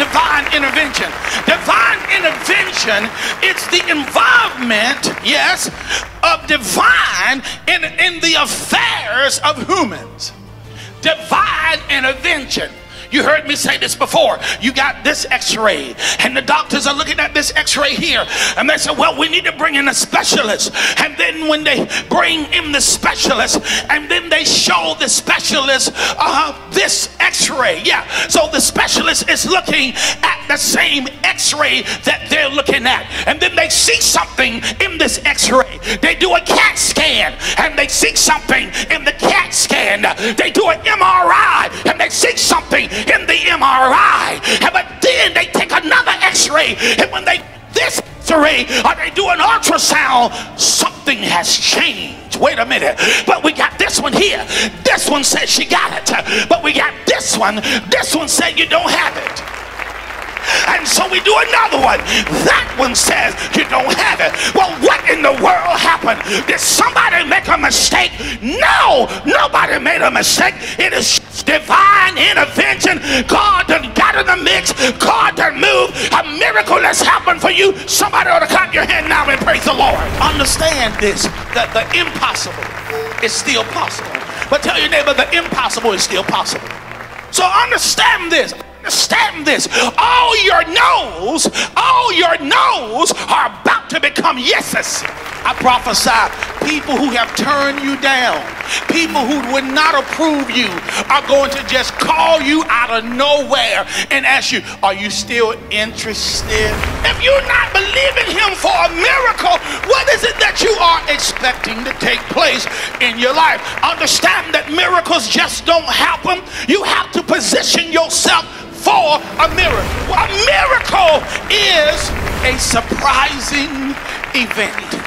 divine intervention. Divine intervention, it's the involvement, yes, of divine in, in the affairs of humans. Divine intervention. You heard me say this before. You got this x ray, and the doctors are looking at this x ray here, and they say, Well, we need to bring in a specialist. And then when they bring in the specialist, and then they show the specialist uh, this x ray. Yeah, so the specialist is looking at the same x ray that they're looking at, and then they see something in this x ray. They do a CAT scan, and they see something in the CAT scan. They do an MRI, see something in the MRI. And but then they take another x-ray. And when they this x-ray or they do an ultrasound, something has changed. Wait a minute. But we got this one here. This one says she got it. But we got this one. This one said you don't have it. And so we do another one. That one says you don't have it. Well, what in the world happened? Did somebody make a mistake? No, nobody made a mistake. It is divine intervention. God done got in the mix. God done moved. A miracle has happened for you. Somebody ought to clap your hand now and praise the Lord. Understand this that the impossible is still possible. But tell your neighbor the impossible is still possible. So understand this. Understand this. All your no's, all your no's are about to become yeses. I prophesy people who have turned you down, people who would not approve you, are going to just call you out of nowhere and ask you, Are you still interested? If you're not believing Him for a miracle, what is it that you are expecting to take place in your life? Understand that miracles just don't happen. You have to position yourself for a miracle. A miracle is a surprising event.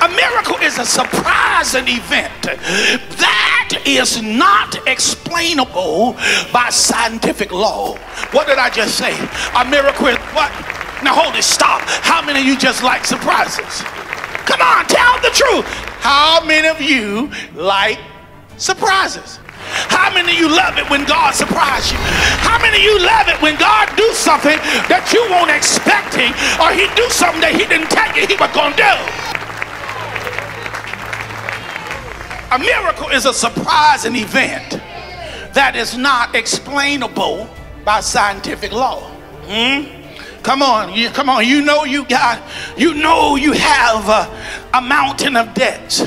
A miracle is a surprising event that is not explainable by scientific law. What did I just say? A miracle is what? Now hold it, stop. How many of you just like surprises? Come on, tell the truth. How many of you like surprises? How many of you love it when God surprises you? How many of you love it when God do something that you won't expecting or he do something that he didn't tell you he was going to do? A miracle is a surprising event that is not explainable by scientific law. Hmm? Come on, you, come on. You know you got, you know you have a, a mountain of debts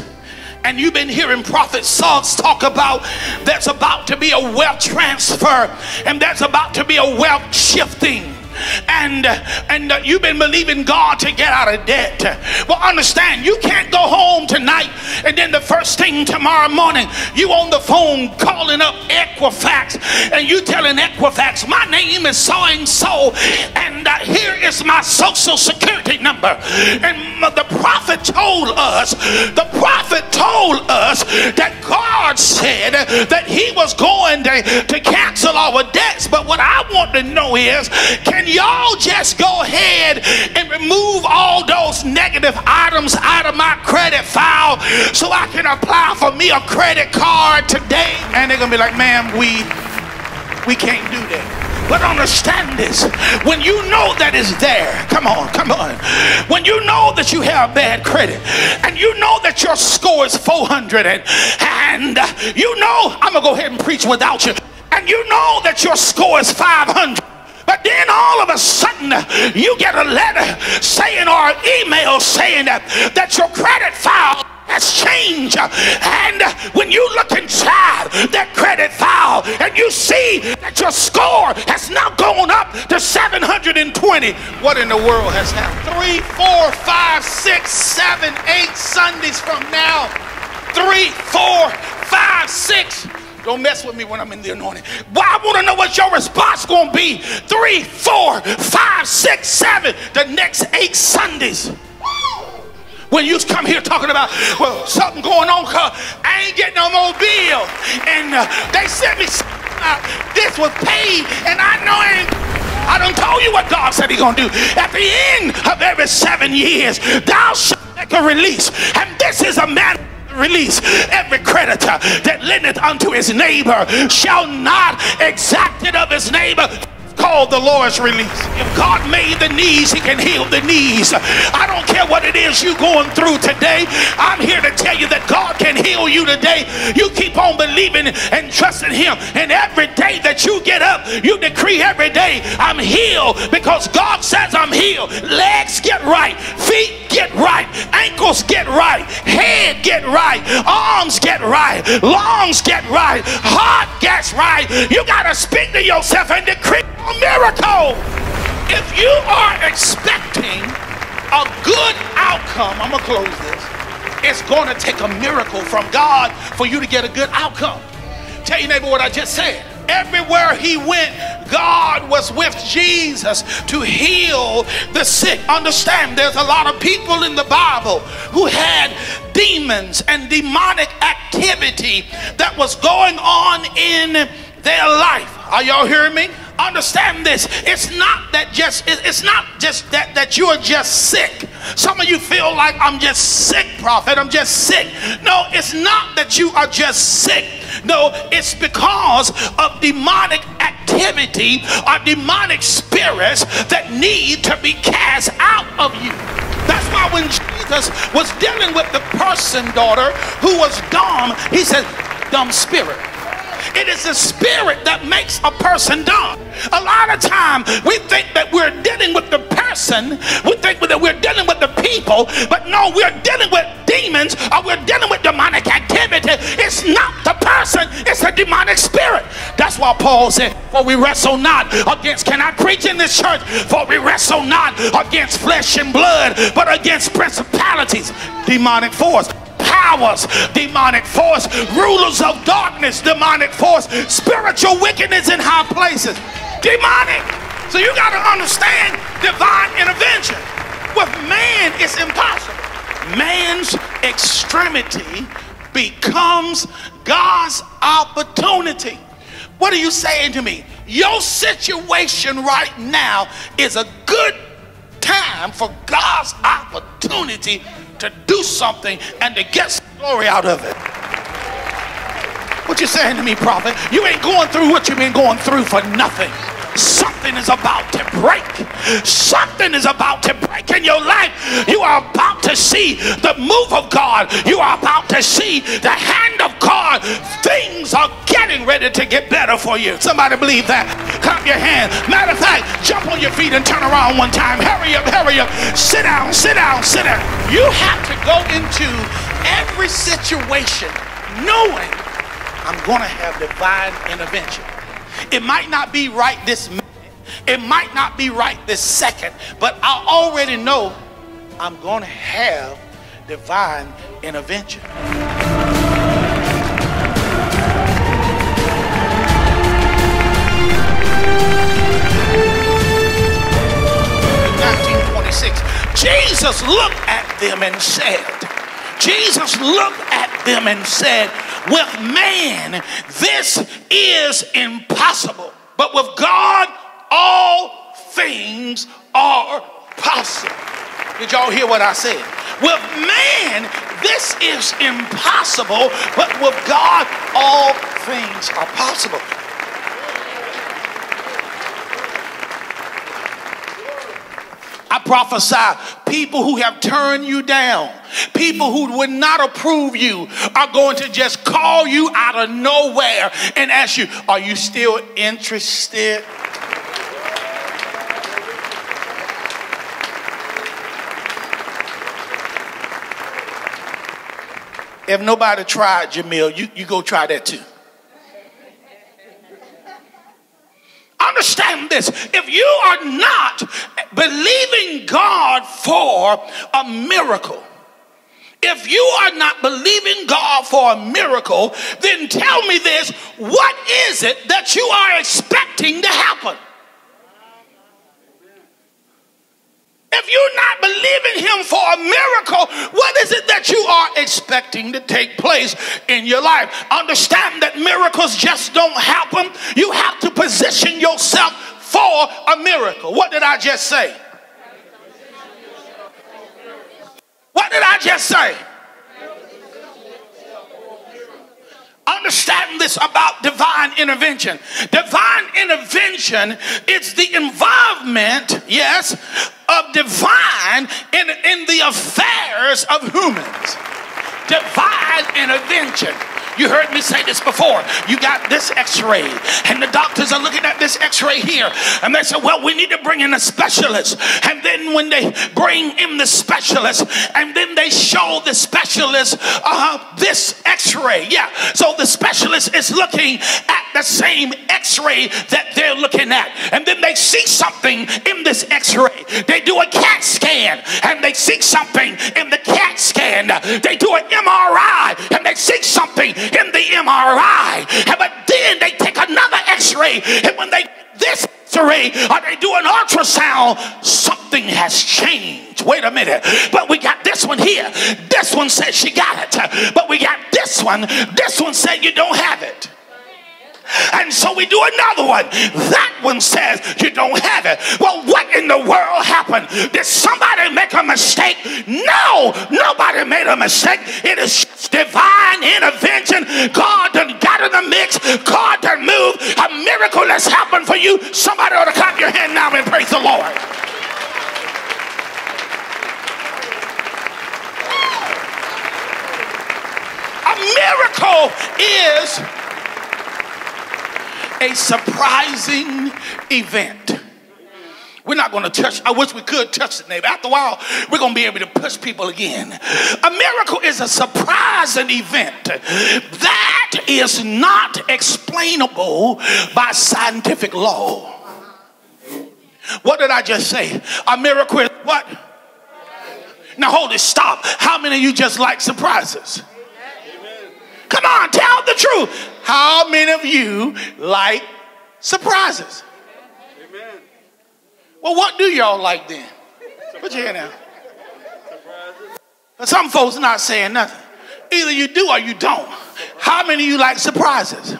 and you've been hearing prophet Sauls talk about there's about to be a wealth transfer and there's about to be a wealth shifting and and uh, you've been believing God to get out of debt. Well, understand you can't go home tonight and then the first thing tomorrow morning you on the phone calling up Equifax and you telling Equifax my name is so and so and uh, here is my social security number. And the prophet told us, the prophet told us that God said that he was going to, to cancel our debts. But what I want to know is, can y'all just go ahead and remove all those negative items out of my credit file so I can apply for me a credit card today? And they're gonna be like, ma'am, we we can't do that. But understand this when you know that it's there, come on, come on. When you know that you have bad credit and you know that your score is 400 and, and uh, you know, I'm gonna go ahead and preach without you, and you know that your score is 500. But then all of a sudden uh, you get a letter saying or an email saying that, that your credit file has changed. And when you look inside that credit file and you see that your score has now gone up to 720, what in the world has happened? Three, four, five, six, seven, eight Sundays from now. Three, four, five, six. Don't mess with me when I'm in the anointing. Well, I want to know what your response going to be. Three, four, five, six, seven, the next eight Sundays. When you come here talking about, well, something going on, I ain't getting no more bill. And uh, they sent me, uh, this was paid, and I know I ain't. I done you what God said he gonna do. At the end of every seven years, thou shalt make a release. And this is a man release every creditor that lendeth unto his neighbor shall not exact it of his neighbor called the Lord's release. If God made the knees, He can heal the knees. I don't care what it is you're going through today. I'm here to tell you that God can heal you today. You keep on believing and trusting Him. And every day that you get up, you decree every day, I'm healed because God says I'm healed. Legs get right, feet get right, ankles get right, head get right, arms get right, lungs get right, heart gets right. You got to speak to yourself and decree a miracle. If you are expecting a good outcome, I'm going to close this. It's going to take a miracle from God for you to get a good outcome. Tell your neighbor what I just said. Everywhere he went, God was with Jesus to heal the sick. Understand, there's a lot of people in the Bible who had demons and demonic activity that was going on in their life. Are y'all hearing me? Understand this. It's not that just it's not just that that you're just sick. Some of you feel like i'm just sick prophet. I'm just sick. No it's not that you are just sick. No it's because of demonic activity or demonic spirits that need to be cast out of you. That's why when jesus was dealing with the person daughter who was dumb he said dumb spirit it is the spirit that makes a person dumb. A lot of time we think that we're dealing with the person, we think that we're dealing with the people, but no, we're dealing with demons or we're dealing with demonic activity. It's not the person, it's a demonic spirit. That's why Paul said, For we wrestle not against, can I preach in this church? For we wrestle not against flesh and blood, but against principalities, demonic force powers, demonic force, rulers of darkness, demonic force, spiritual wickedness in high places, demonic. So you got to understand divine intervention. With man, it's impossible. Man's extremity becomes God's opportunity. What are you saying to me? Your situation right now is a good time for God's opportunity to do something and to get glory out of it. What you saying to me, prophet? You ain't going through what you've been going through for nothing. Something is about to break. Something is about to break in your life. You are about to see the move of God. You are about to see the hand of God. Things are getting ready to get better for you. Somebody believe that. Clap your hand. Matter of fact, jump on your feet and turn around one time. Hurry up, hurry up. Sit down, sit down, sit down. You have to go into every situation knowing I'm going to have divine intervention. It might not be right this minute. It might not be right this second, but I already know I'm going to have divine intervention. Jesus looked at them and said, Jesus looked at them and said, with man, this is impossible. But with God, all things are possible. Did y'all hear what I said? With man, this is impossible, but with God, all things are possible. I prophesy people who have turned you down, people who would not approve you, are going to just call you out of nowhere and ask you, Are you still interested? If nobody tried Jamil, you, you go try that too. Understand this. If you are not believing God for a miracle, if you are not believing God for a miracle, then tell me this what is it that you are expecting to happen? If you're not believing Him for a miracle, what is it that you are expecting to take place in your life? Understand that miracles just don't happen. You have to position yourself for a miracle. What did I just say? What did I just say? Understand this about divine intervention. Divine intervention is the involvement, yes, of divine in, in the affairs of humans. Divine intervention. You heard me say this before. You got this x ray, and the doctors are looking at this x ray here, and they say, Well, we need to bring in a specialist. And then when they bring in the specialist, and then they show the specialist uh, this x ray. Yeah, so the specialist is looking at the same x ray that they're looking at, and then they see something in this x ray. They do a CAT scan, and they see something in the CAT scan. They do an MRI, and they see something in the MRI. But then they take another x-ray. And when they this x-ray or they do an ultrasound, something has changed. Wait a minute. But we got this one here. This one says she got it. But we got this one. This one said you don't have it. And so we do another one. That one says you don't have it. Well, what in the world happened? Did somebody make a mistake? No, nobody made a mistake. It is divine intervention. God done got in the mix. God done moved. A miracle has happened for you. Somebody ought to clap your hand now and praise the Lord. A miracle is a surprising event. We're not going to touch, I wish we could touch the neighbor. After a while, we're going to be able to push people again. A miracle is a surprising event that is not explainable by scientific law. What did I just say? A miracle is what? Now hold it, stop. How many of you just like surprises? Come on, tell the truth. How many of you like surprises? Amen. Well, what do y'all like then? Put your hand down. But some folks not saying nothing. Either you do or you don't. How many of you like surprises?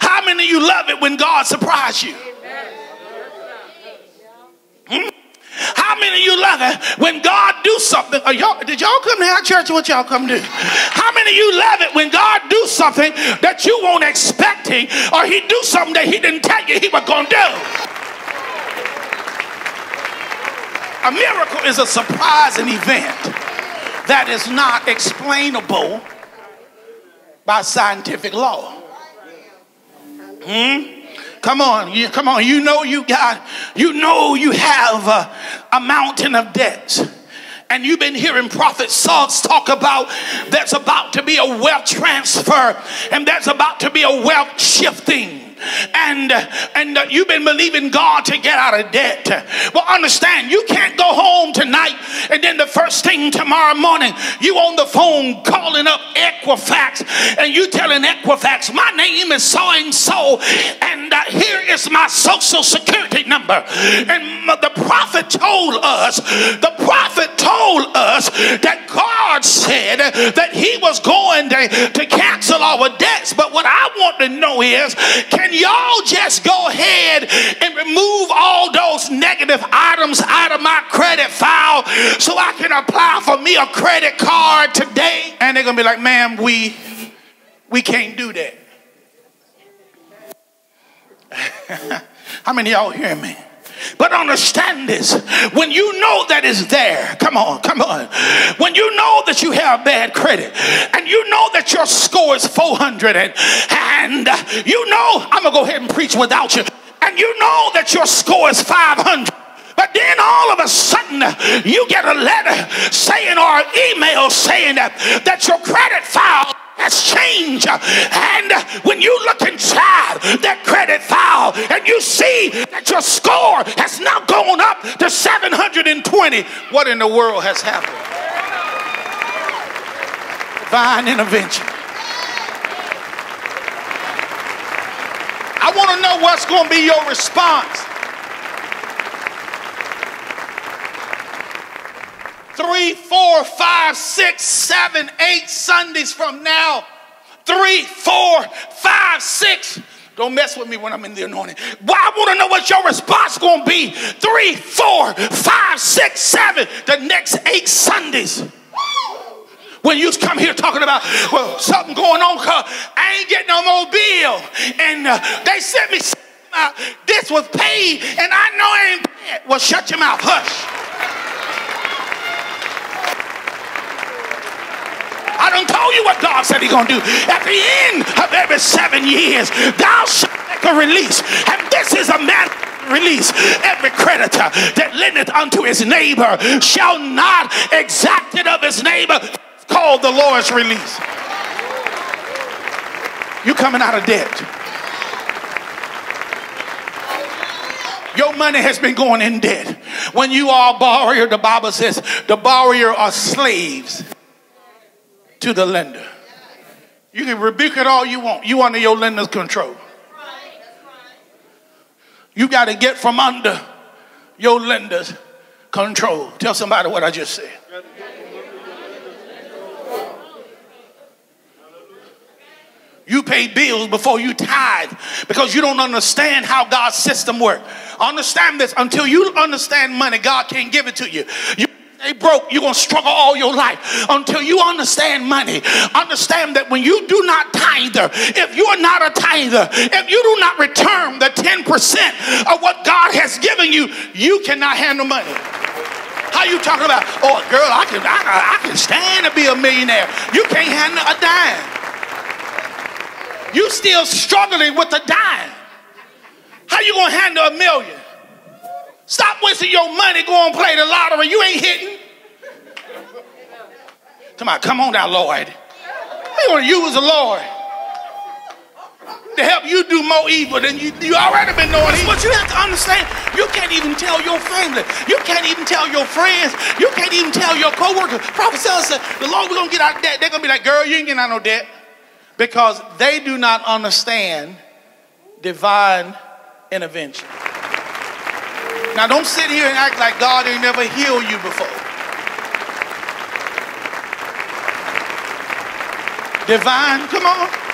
How many of you love it when God surprises you? Hmm? How many of you love it when God do something? Y'all, did y'all come to our church? What y'all come do? How many of you love it when God do something that you weren't expecting, or He do something that He didn't tell you He was gonna do? A miracle is a surprising event that is not explainable by scientific law. Hmm? Come on, you, come on. You know you got, you know you have a, a mountain of debts. And you've been hearing Prophet Sauls talk about there's about to be a wealth transfer and there's about to be a wealth shifting and and uh, you've been believing God to get out of debt. Well, understand you can't go home tonight and then the first thing tomorrow morning you on the phone calling up Equifax and you telling Equifax my name is so and so and uh, here is my social security number. And the prophet told us, the prophet told us that God said that he was going to, to cancel our debts. But what I want to know is, can y'all just go ahead and remove all those negative items out of my credit file so I can apply for me a credit card today? And they're gonna be like, ma'am, we we can't do that. How many y'all hear me? But understand this when you know that it's there, come on, come on. When you know that you have bad credit and you know that your score is 400 and, and you know, I'm gonna go ahead and preach without you, and you know that your score is 500. But then all of a sudden, you get a letter saying or an email saying that, that your credit file has changed. And when you look inside that credit file and you see that your score has now gone up to 720, what in the world has happened? Divine intervention. I want to know what's going to be your response. Three, four, five, six, seven, eight Sundays from now. Three, four, five, six. Don't mess with me when I'm in the anointing. But I want to know what your response going to be. Three, four, five, six, seven. The next eight Sundays. When you come here talking about, well, something going on, I ain't getting no more bill. And uh, they sent me out. This was paid, and I know I ain't paid. Well, shut your mouth. Hush. Told you what God said He's gonna do. At the end of every seven years, thou shalt make a release. And this is a man release. Every creditor that lendeth unto his neighbor shall not exact it of his neighbor. It's called the Lord's release. You coming out of debt. Your money has been going in debt. When you are a borrower, the Bible says the borrower are slaves to the lender. You can rebuke it all you want. You under your lender's control. You got to get from under your lender's control. Tell somebody what I just said. You pay bills before you tithe because you don't understand how God's system works. Understand this until you understand money, God can't give it to you. You stay broke, you're going to struggle all your life until you understand money. Understand that when you do not tither, if you are not a tither, if you do not return the 10% of what God has given you, you cannot handle money. How you talking about, oh, girl, I can, I, I can stand to be a millionaire. You can't handle a dime. You still struggling with a dime. How you gonna handle a million? Stop wasting your money going play the lottery. You ain't hitting. Come on, come on now, Lord. We want to use the Lord to help you do more evil than you, you already been doing. But you have to understand, you can't even tell your family. You can't even tell your friends. You can't even tell your coworkers. Prophet said, the Lord, we're going to get out of debt. They're going to be like, girl, you ain't getting out no debt. Because they do not understand divine intervention. Now, don't sit here and act like God ain't never healed you before. Divine, come on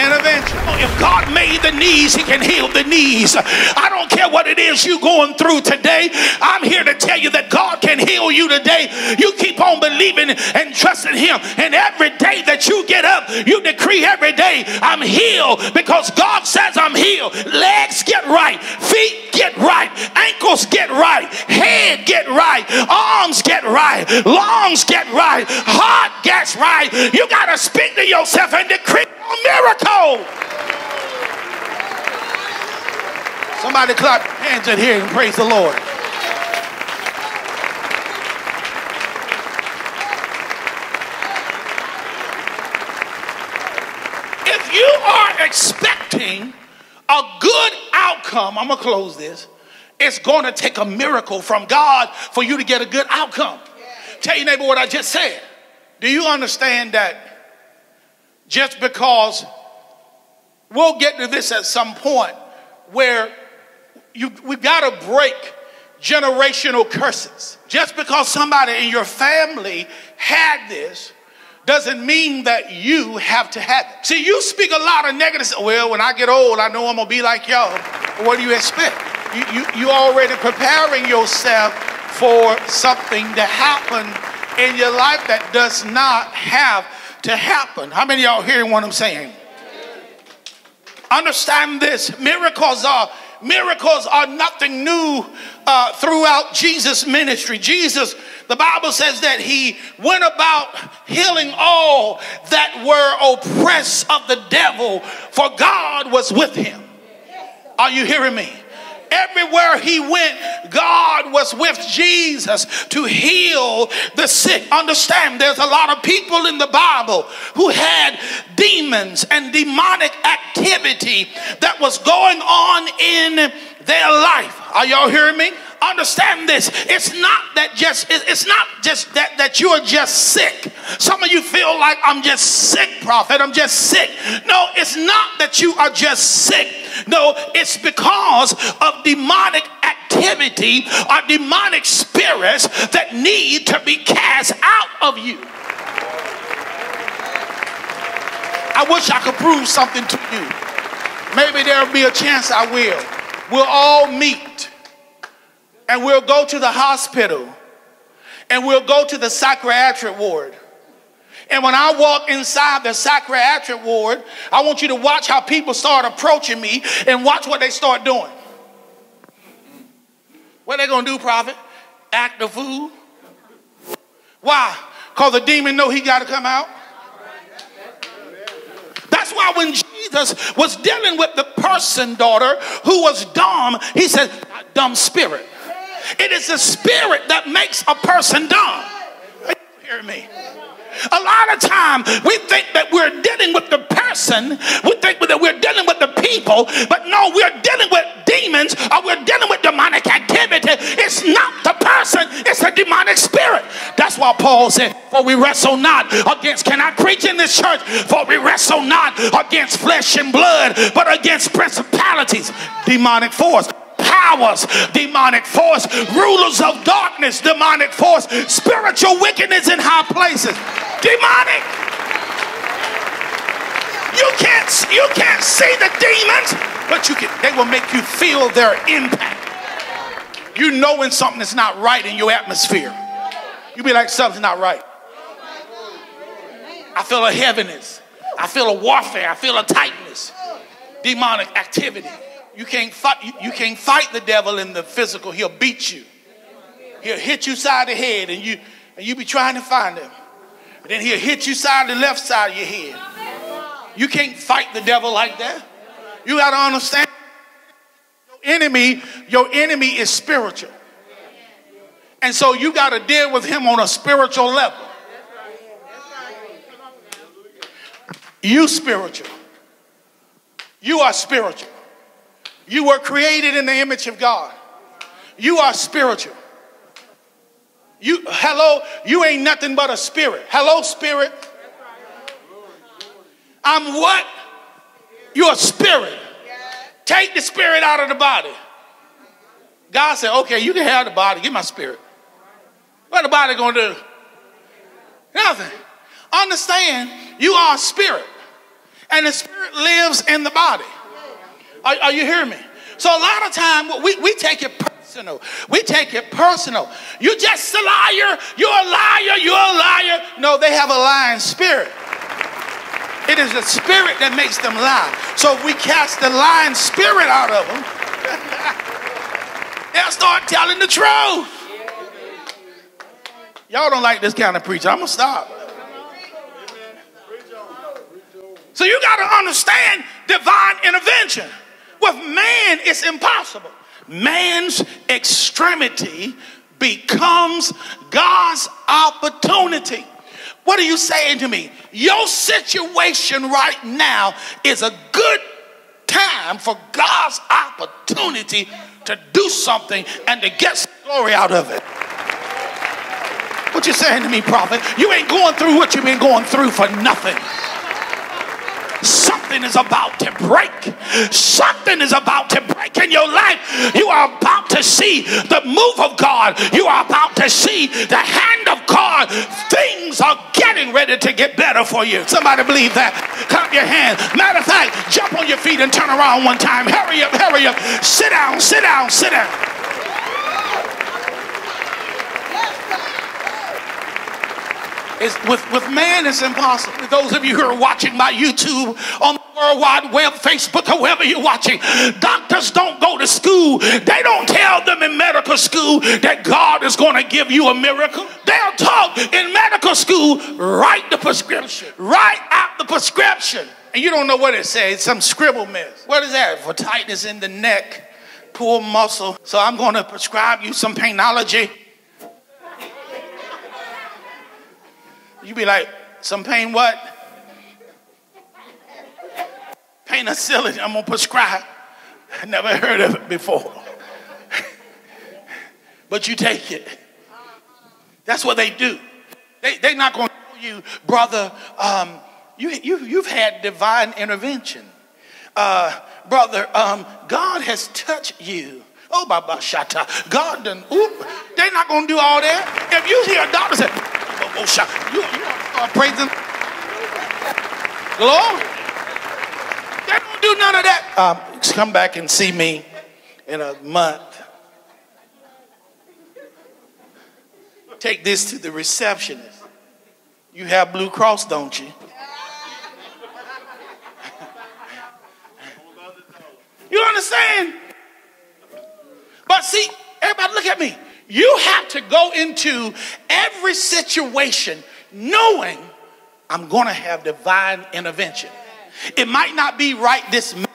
intervention. If God made the knees, He can heal the knees. I don't care what it is you're going through today. I'm here to tell you that God can heal you today. You keep on believing and trusting Him. And every day that you get up, you decree every day, I'm healed because God says I'm healed. Legs get right, feet get right, ankles get right, head get right, arms get right, lungs get right, heart gets right. You got to speak to yourself and decree a miracle. Somebody clap hands in here and praise the Lord. If you are expecting a good outcome, I'm going to close this. It's going to take a miracle from God for you to get a good outcome. Tell your neighbor what I just said. Do you understand that just because we'll get to this at some point where you, we've got to break generational curses. Just because somebody in your family had this doesn't mean that you have to have it. See, you speak a lot of negative. Well, when I get old, I know I'm gonna be like y'all. What do you expect? You you you already preparing yourself for something to happen in your life that does not have to happen. How many y'all hearing what I'm saying? Understand this miracles are miracles are nothing new uh, throughout Jesus' ministry. Jesus, the Bible says that he went about healing all that were oppressed of the devil, for God was with him. Are you hearing me? Everywhere he went, God was with Jesus to heal the sick. Understand, there's a lot of people in the Bible who had demons and demonic activity that was going on in their life. Are y'all hearing me? understand this. It's not that just it's not just that that you are just sick. Some of you feel like i'm just sick prophet. I'm just sick. No it's not that you are just sick. No it's because of demonic activity or demonic spirits that need to be cast out of you. I wish i could prove something to you. Maybe there'll be a chance i will we'll all meet and we'll go to the hospital and we'll go to the psychiatric ward. And when I walk inside the psychiatric ward, I want you to watch how people start approaching me and watch what they start doing. What they gonna do, prophet? Act the fool? Why? Because the demon know he got to come out. That's why when Jesus was dealing with the person, daughter, who was dumb, he said, dumb spirit. It is the spirit that makes a person dumb. Hear me? A lot of time we think that we're dealing with the person, we think that we're dealing with the people, but no, we're dealing with demons or we're dealing with demonic activity. It's not the person, it's a demonic spirit. That's why Paul said, For we wrestle not against, can I preach in this church? For we wrestle not against flesh and blood, but against principalities, demonic force powers, demonic force, rulers of darkness, demonic force, spiritual wickedness in high places, demonic. You can't, you can't see the demons, but you can, they will make you feel their impact. You know when something is not right in your atmosphere. You be like, something's not right. I feel a heaviness. I feel a warfare. I feel a tightness. Demonic activity. You can't fight, you, can't fight the devil in the physical. He'll beat you. He'll hit you side the head and you and you be trying to find him. But then he'll hit you side the left side of your head. You can't fight the devil like that. You got to understand enemy, your enemy is spiritual. And so you got to deal with him on a spiritual level. You spiritual. You are spiritual. You were created in the image of God. You are spiritual. You hello, you ain't nothing but a spirit. Hello, spirit. I'm what? You're a spirit. Take the spirit out of the body. God said, okay, you can have the body. Give my spirit. What the body gonna do? Nothing. Understand, you are a spirit. And the spirit lives in the body. Are, are you hearing me? So a lot of time we, we take it personal. We take it personal. You just a liar. You're a liar. You're a liar. No, they have a lying spirit. It is the spirit that makes them lie. So if we cast the lying spirit out of them, they'll start telling the truth. Y'all don't like this kind of preacher. I'm going to stop. So you got to understand divine intervention. With man, it's impossible. Man's extremity becomes God's opportunity. What are you saying to me? Your situation right now is a good time for God's opportunity to do something and to get glory out of it. What you saying to me, prophet? You ain't going through what you've been going through for nothing. Something is about to break. Something is about to break in your life. You are about to see the move of God. You are about to see the hand of God. Things are getting ready to get better for you. Somebody believe that. Clap your hands. Matter of fact, jump on your feet and turn around one time. Hurry up, hurry up. Sit down, sit down, sit down. It's, with, with man, it's impossible. Those of you who are watching my YouTube on the World Wide Web, Facebook, or wherever you're watching, doctors don't go to school. They don't tell them in medical school that God is going to give you a miracle. They'll talk in medical school, write the prescription, write out the prescription. And you don't know what it says, some scribble mess. What is that? For tightness in the neck, poor muscle. So I'm going to prescribe you some painology You be like, some pain what? Pain of Penicillin, I'm gonna prescribe. I never heard of it before. but you take it. That's what they do. They, they're not gonna tell you, brother, um, you, you, you've had divine intervention. Uh, brother, um, God has touched you. Oh, Baba Shata. God done, oop. They're not to do all that. If you hear a doctor say, oh, shout. You, start praising. Glory. They don't do none of that. Um, come back and see me in a month. take this to the receptionist. You have Blue Cross, don't you? you understand? But see, everybody look at me. You have to go into every situation knowing I'm going to have divine intervention. It might not be right this minute.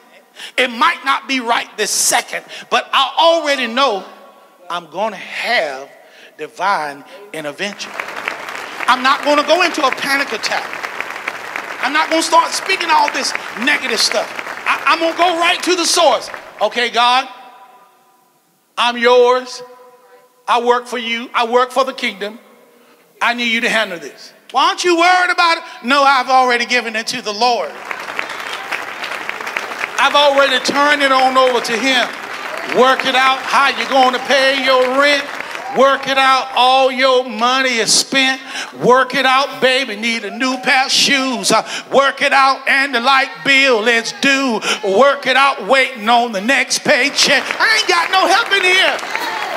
It might not be right this second, but I already know I'm going to have divine intervention. I'm not going to go into a panic attack. I'm not going to start speaking all this negative stuff. I, am going to go right to the source. Okay, God, I'm yours. I work for you. I work for the kingdom. I need you to handle this. Why aren't you worried about it? No, I've already given it to the Lord. I've already turned it on over to Him. Work it out how you're going to pay your rent. Work it out. All your money is spent. Work it out, baby. Need a new pair of shoes. Uh, work it out, and the light bill is due. Work it out, waiting on the next paycheck. I ain't got no help in here.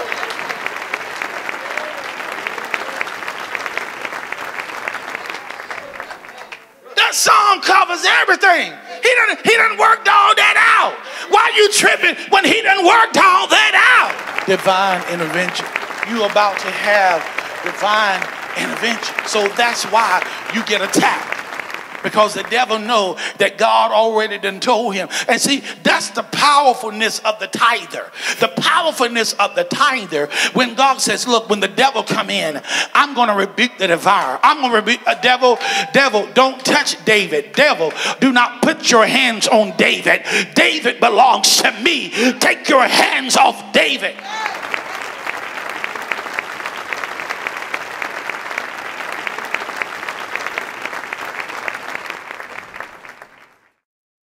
That covers everything. He done, he done worked all that out. Why you tripping when he done worked all that out? Divine intervention. You about to have divine intervention. So that's why you get attacked because the devil know that God already done told him. And see, that's the powerfulness of the tither. The powerfulness of the tither when God says, look, when the devil come in, I'm going to rebuke the devourer. I'm going to rebuke a devil. Devil, don't touch David. Devil, do not put your hands on David. David belongs to me. Take your hands off David.